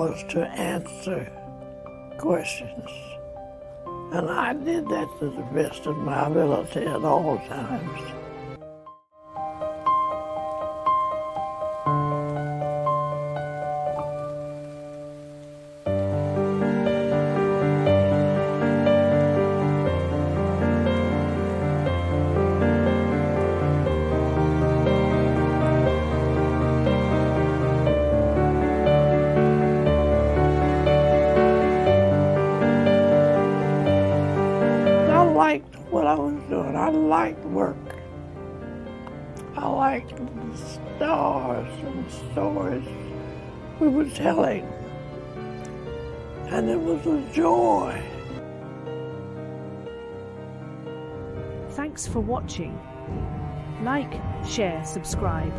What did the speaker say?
was to answer questions. And I did that to the best of my ability at all times. Liked what I was doing. I liked work. I liked the stars and the stories we were telling. And it was a joy. Thanks for watching. Like, share, subscribe.